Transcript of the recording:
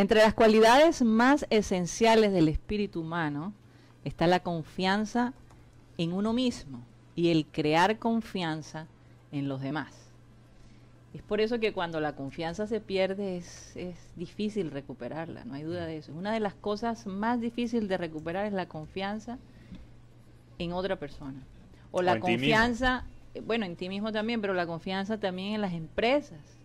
Entre las cualidades más esenciales del espíritu humano está la confianza en uno mismo y el crear confianza en los demás. Es por eso que cuando la confianza se pierde es, difícil recuperarla, no hay duda de eso. Una de las cosas más difíciles de recuperar es la confianza en otra persona. O la confianza, eh, bueno, en ti mismo también, pero la confianza también en las empresas